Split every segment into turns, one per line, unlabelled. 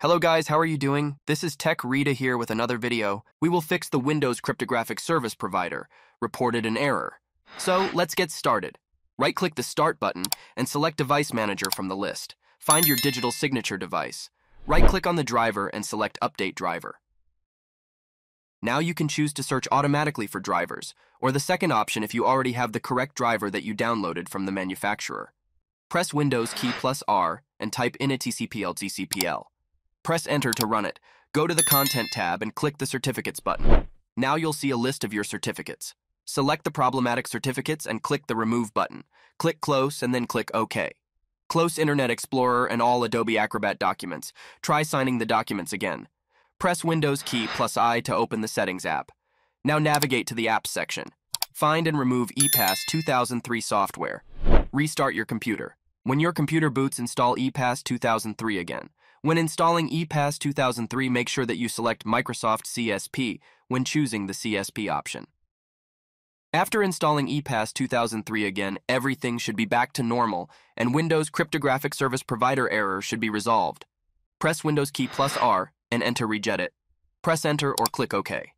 Hello guys, how are you doing? This is Tech Reda here with another video. We will fix the Windows Cryptographic Service Provider, reported an error. So let's get started. Right-click the Start button and select Device Manager from the list. Find your digital signature device. Right-click on the driver and select Update Driver. Now you can choose to search automatically for drivers, or the second option if you already have the correct driver that you downloaded from the manufacturer. Press Windows key plus R and type in inetcpl.cpl. Press Enter to run it. Go to the Content tab and click the Certificates button. Now you'll see a list of your certificates. Select the problematic certificates and click the Remove button. Click Close and then click OK. Close Internet Explorer and all Adobe Acrobat documents. Try signing the documents again. Press Windows key plus I to open the Settings app. Now navigate to the Apps section. Find and remove ePass 2003 software. Restart your computer. When your computer boots, install ePass 2003 again. When installing ePass 2003, make sure that you select Microsoft CSP when choosing the CSP option. After installing ePass 2003 again, everything should be back to normal, and Windows Cryptographic Service Provider error should be resolved. Press Windows key plus R and enter regedit. Press Enter or click OK.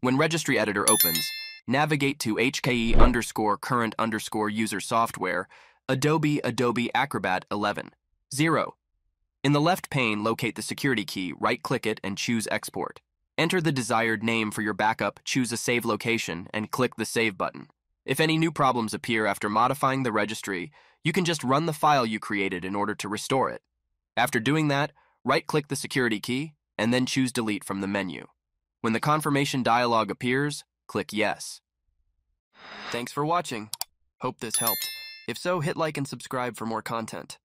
When Registry Editor opens, navigate to HKEY underscore current underscore user software, Adobe Adobe Acrobat 11. 0. In the left pane, locate the security key, right-click it, and choose Export. Enter the desired name for your backup, choose a save location, and click the Save button. If any new problems appear after modifying the registry, you can just run the file you created in order to restore it. After doing that, right-click the security key, and then choose Delete from the menu. When the confirmation dialog appears, click Yes. Thanks for watching. Hope this helped. If so, hit like and subscribe for more content.